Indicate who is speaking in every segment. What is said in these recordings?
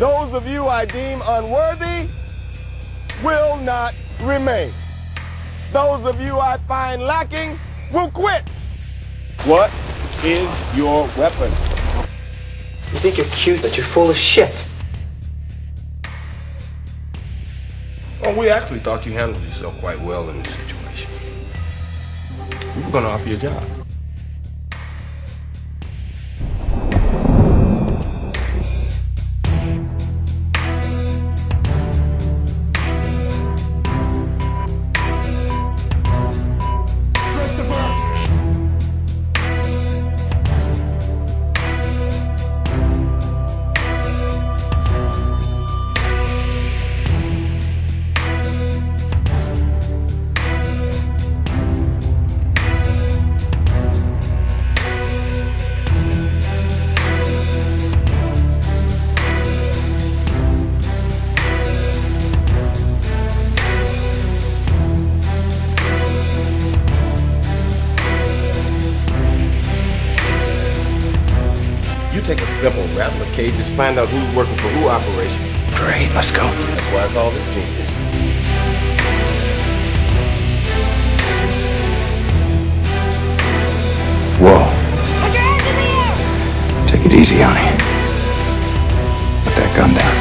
Speaker 1: Those of you I deem unworthy will not remain. Those of you I find lacking will quit. What is your weapon?
Speaker 2: You think you're cute, but you're full of shit.
Speaker 3: Well, we actually thought you handled yourself quite well in this situation. We were going to offer you a job. You take a simple rattle of cages, find out who's working for who operation.
Speaker 2: Great, let's go.
Speaker 3: That's why I call it genius.
Speaker 2: Whoa.
Speaker 4: Put your hands in the air!
Speaker 2: Take it easy, honey. Put that gun down.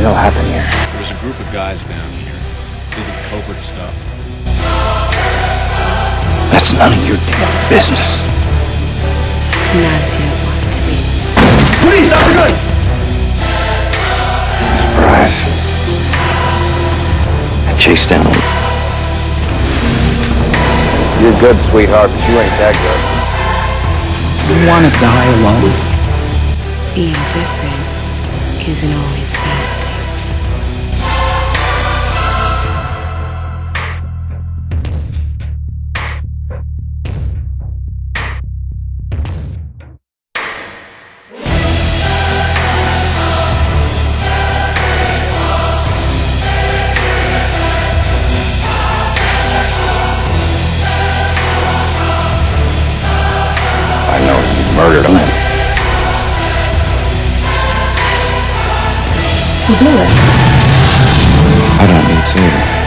Speaker 2: It'll happen here.
Speaker 5: There's a group of guys down here. They do covert stuff.
Speaker 2: That's none of your damn business.
Speaker 6: Not if you don't want it to be.
Speaker 2: Please, stop the gun! Surprise. I chased down him.
Speaker 1: You're good, sweetheart, but you ain't that good.
Speaker 2: You want to die alone?
Speaker 6: Being different isn't always
Speaker 2: Blew it. I
Speaker 6: don't need to.